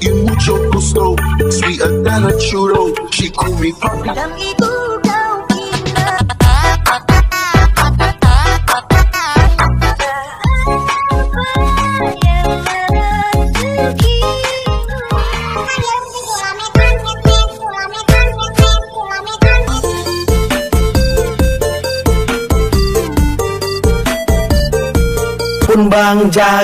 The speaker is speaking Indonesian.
eating mucho gusto Sweeter than a churro She call me papi bang jaga